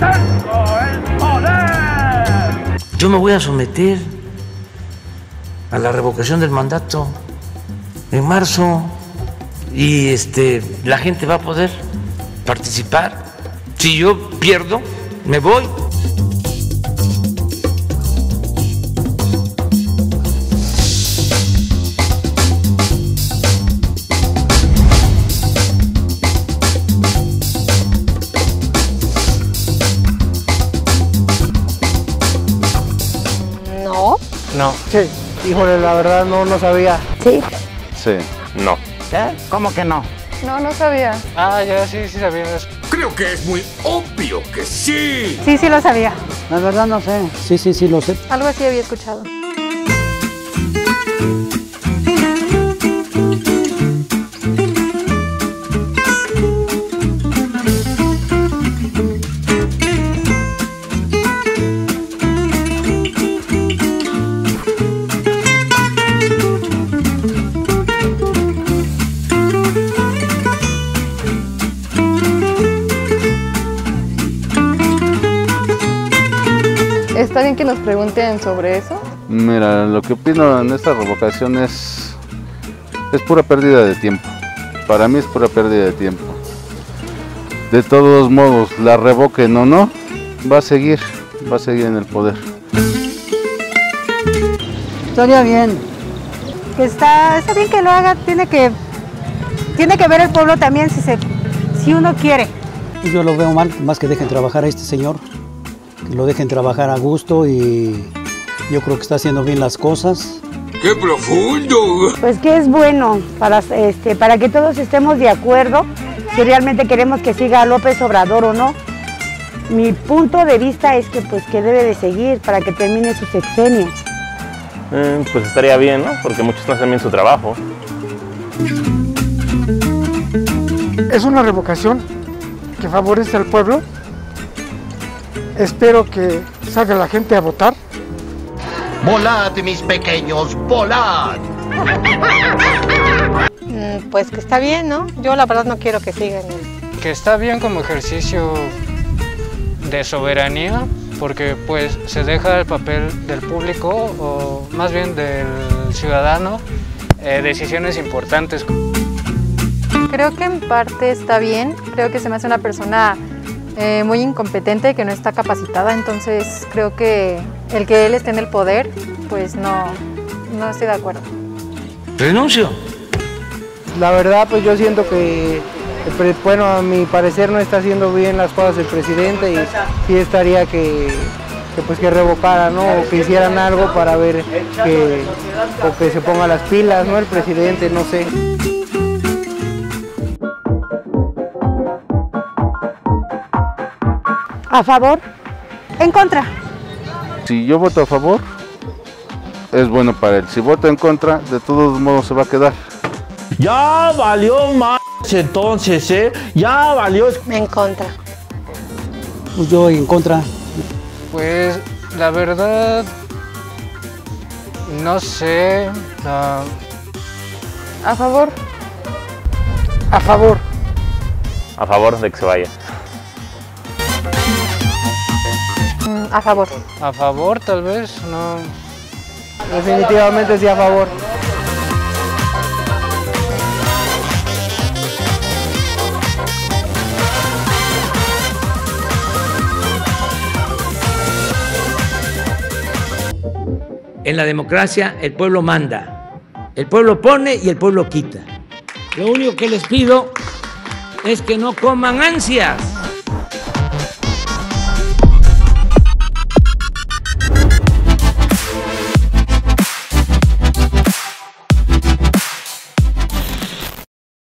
Tengo el poder. Yo me voy a someter a la revocación del mandato en marzo y este la gente va a poder participar. Si yo pierdo, me voy. No. Sí, híjole, la verdad no, no sabía. Sí. Sí. No. ¿Eh? ¿Cómo que no? No, no sabía. Ah, ya sí, sí sabía. Creo que es muy obvio que sí. Sí, sí lo sabía. La verdad no sé. Sí, sí, sí, lo sé. Algo así había escuchado. ¿Está bien que nos pregunten sobre eso? Mira, lo que opino en esta revocación es, es pura pérdida de tiempo. Para mí es pura pérdida de tiempo. De todos modos, la revoquen o no, va a seguir, va a seguir en el poder. Estaría bien. Está, está bien que lo haga, tiene que, tiene que ver el pueblo también si, se, si uno quiere. Yo lo veo mal, más que dejen trabajar a este señor, que lo dejen trabajar a gusto y yo creo que está haciendo bien las cosas. ¡Qué profundo! Pues que es bueno para, este, para que todos estemos de acuerdo si realmente queremos que siga López Obrador o no. Mi punto de vista es que pues que debe de seguir para que termine su sexenio. Eh, pues estaría bien, ¿no? Porque muchos no hacen bien su trabajo. Es una revocación que favorece al pueblo. Espero que salga la gente a votar. Volad, mis pequeños, volad. Mm, Pues que está bien, ¿no? Yo la verdad no quiero que sigan. Que está bien como ejercicio de soberanía, porque pues se deja el papel del público o más bien del ciudadano eh, decisiones importantes. Creo que en parte está bien. Creo que se me hace una persona eh, muy incompetente, que no está capacitada. Entonces creo que el que él esté en el poder, pues no, no estoy de acuerdo. Renuncio. La verdad, pues yo siento que, bueno, a mi parecer no está haciendo bien las cosas el presidente y sí estaría que, que, pues que revocara, ¿no? O que hicieran algo para ver que, o que se ponga las pilas, ¿no? El presidente, no sé. ¿A favor? ¿En contra? Si yo voto a favor, es bueno para él. Si voto en contra, de todos modos se va a quedar. Ya valió más entonces, ¿eh? Ya valió. En contra. Pues yo en contra. Pues la verdad, no sé. A favor. A favor. a favor de que se vaya. A favor. A favor, tal vez, no. Definitivamente sí a favor. En la democracia el pueblo manda, el pueblo pone y el pueblo quita. Lo único que les pido es que no coman ansias.